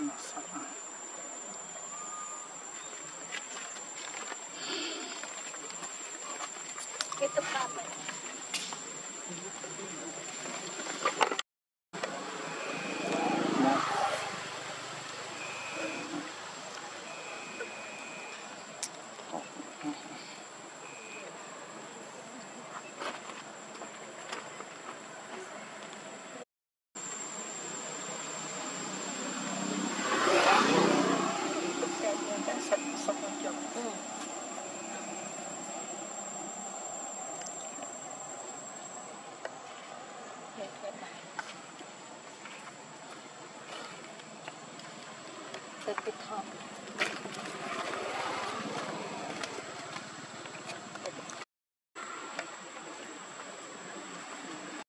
penasaran itu apa करके थाम